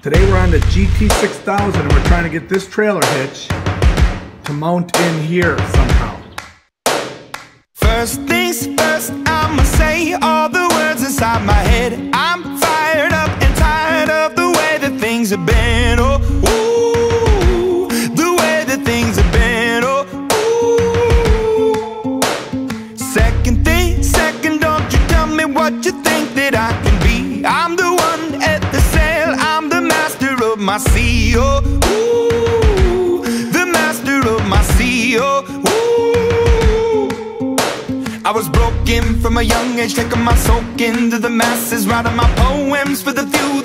Today we're on the GT6000 and we're trying to get this trailer hitch to mount in here somehow. First things first, I'ma say all the words inside my head. I'm fired up and tired of the way that things have been. Oh, ooh, the way that things have been. Oh, ooh. Second thing, second, don't you tell me what you think that I can be. I'm the my sea. Oh, ooh, the master of my sea. Oh, ooh. I was broken from a young age, taking my soak into the masses, writing my poems for the few